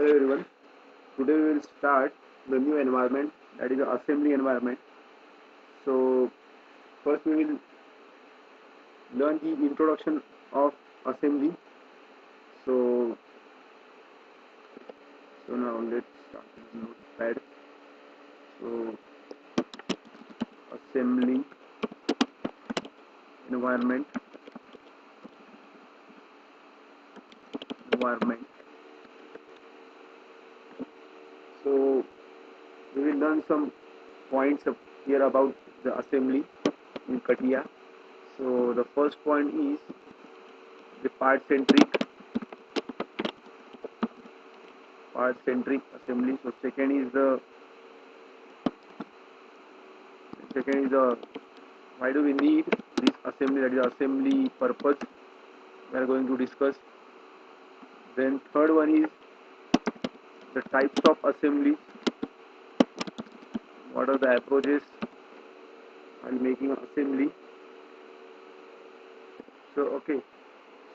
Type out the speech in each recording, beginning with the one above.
Hello everyone. Today we will start the new environment that is assembly environment. So first we will learn the introduction of assembly. So so now let's start with notepad. So assembly environment environment so we learn some points here about the assembly in CATIA. so the first point is the part centric part centric assembly. So second is the second is the why do we need this assembly? That is assembly purpose we are going to discuss. Then third one is the types of assemblies what are the approaches while making assembly. So okay.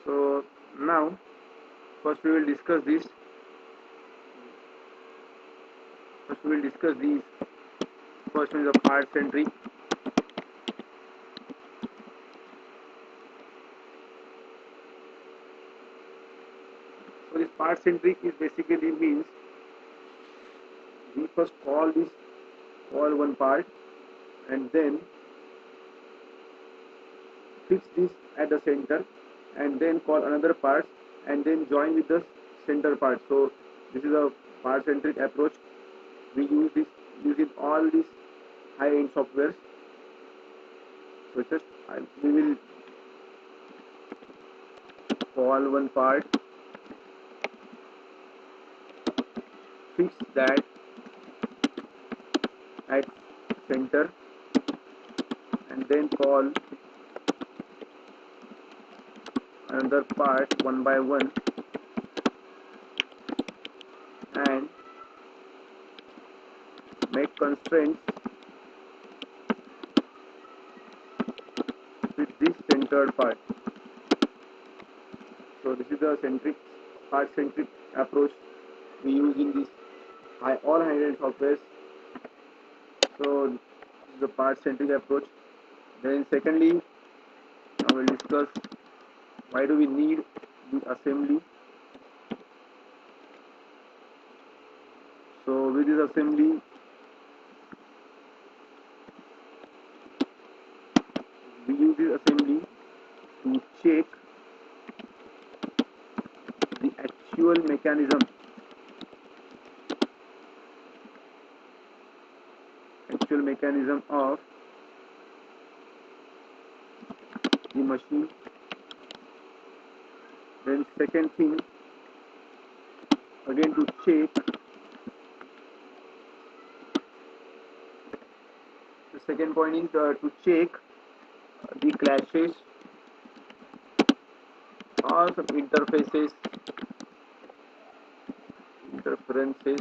So now first we will discuss this. First we will discuss these first one is the part centric so this part centric is basically means we first call this call one part and then fix this at the center and then call another part and then join with the center part. So this is a part centric approach. We use this using all these high end softwares so just I, we will call one part. Fix that at center and then call another part one by one. And make constraints with this centered part. So this is the centric part centric approach we use in this all high-end softwares so this is the part centric approach. Then secondly I will discuss why do we need the assembly. So with this assembly we use this assembly to check the actual mechanism actual mechanism of the machine. Then second thing again to check the second point is uh, to check the clashes or some interfaces interferences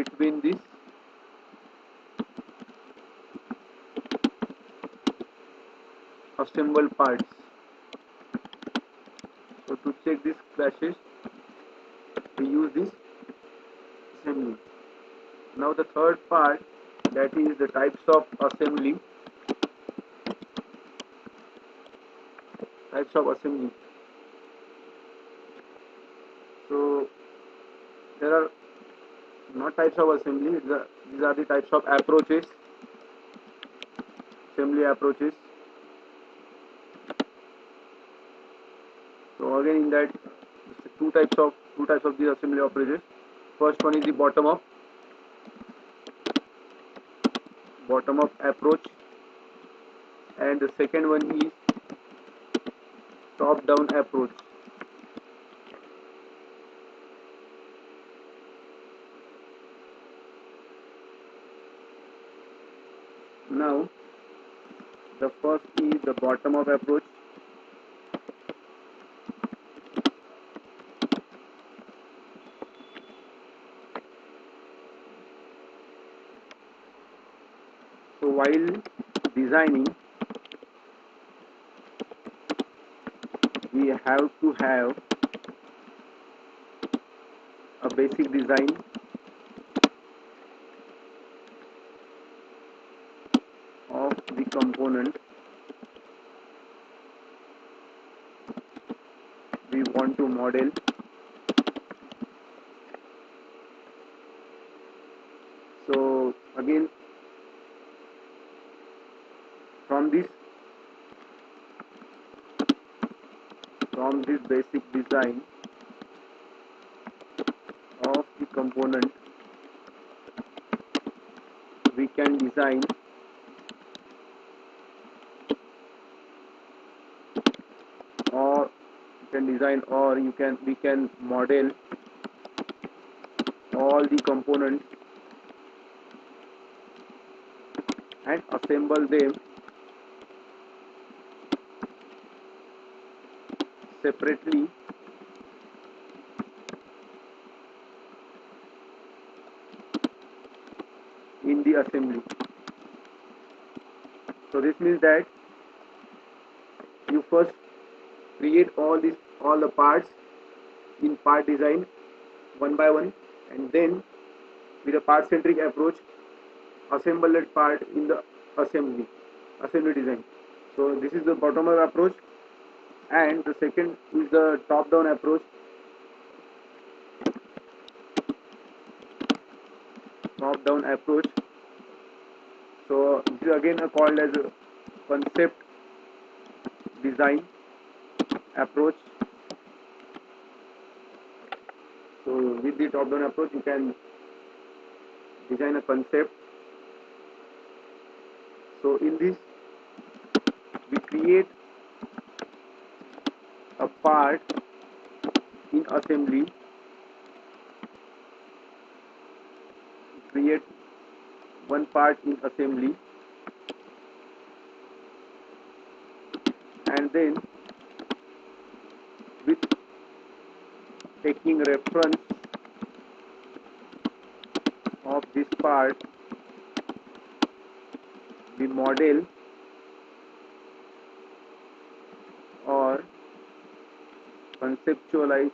between this assembled parts. So to check these clashes, we use this assembly. Now the third part that is the types of assembly. Types of assembly. Types of assembly, these are the types of approaches, assembly approaches. So again in that two types of two types of these assembly approaches. First one is the bottom up bottom up approach and the second one is top down approach. Now the first is the bottom up approach. So while designing we have to have a basic design of the component we want to model. So again from this from this basic design of the component we can design or you can design or you can we can model all the components and assemble them separately. In the assembly. So this means that you first create all these all the parts in part design one by one and then with a part centric approach assemble that part in the assembly assembly design. So this is the bottom up approach and the second is the top down approach. Top down approach. So this is again called as a concept design approach so with the top down approach you can design a concept. So in this we create a part in assembly. Create one part in assembly. And then taking reference of this part we model or conceptualize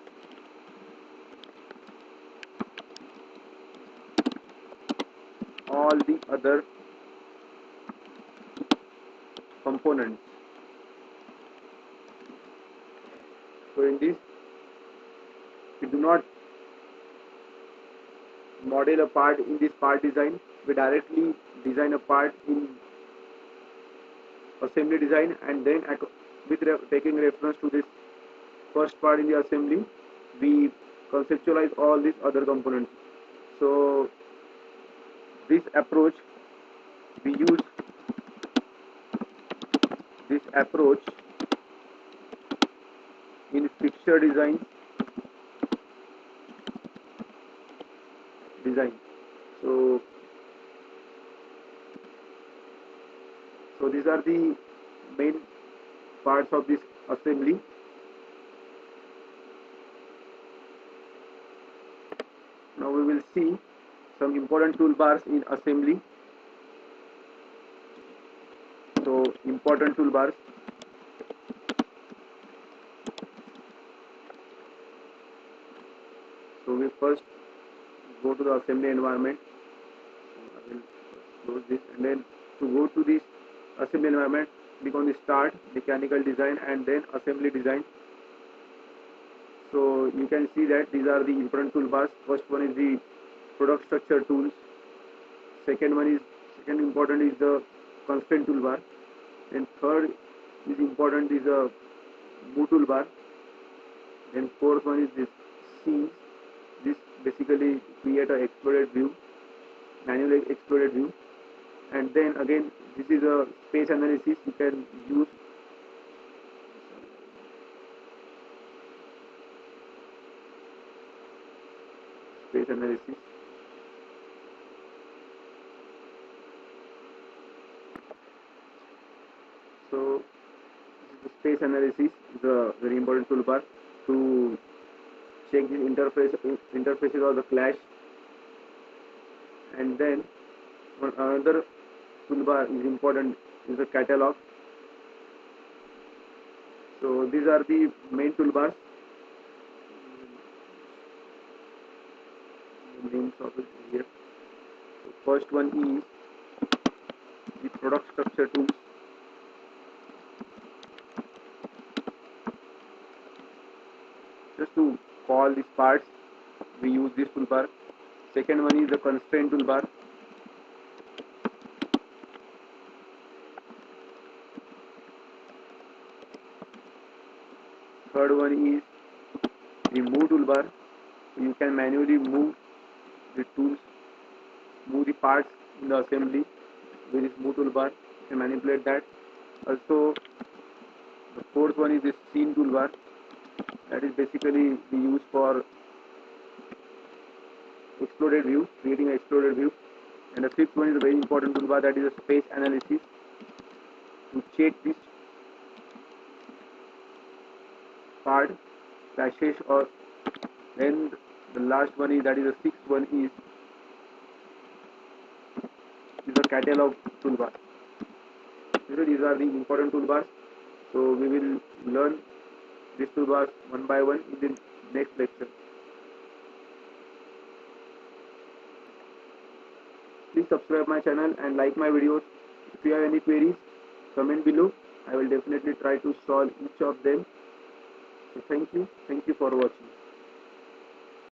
all the other components so in this not model a part in this part design. We directly design a part in assembly design and then with re- taking reference to this first part in the assembly we conceptualize all these other components. So this approach we use this approach in fixture design design. So so these are the main parts of this assembly. Now we will see some important toolbars in assembly. So important toolbars so we first go to the assembly environment. I will close this and then to go to this assembly environment click on the start mechanical design and then assembly design. So you can see that these are the important toolbars. First one is the product structure tools. Second one is second important is the constraint toolbar. And third is important is the move toolbar. Then fourth one is this scenes basically create a exploded view manual exploded view. And then again this is a space analysis you can use. Space analysis. So space analysis is a very important toolbar to check the interface interfaces or the clash and then another toolbar is important is the catalog So these are the main toolbars. The names of it here. So first one is the product structure tools. Just to call these parts, we use this toolbar. Second one is the constraint toolbar. third one is the move toolbar you can manually move the tools move the parts in the assembly with this move toolbar can manipulate that also the fourth one is the scene toolbar that is basically we use for exploded view creating an exploded view. And the fifth one is a very important toolbar that is a space analysis. To check this card caches or then the last one is that is the sixth one is is a catalog toolbar. These are the important toolbars. So we will learn these toolbars one by one in the next lecture. Please subscribe my channel and like my videos. If you have any queries comment below. I will definitely try to solve each of them. So thank you. Thank you for watching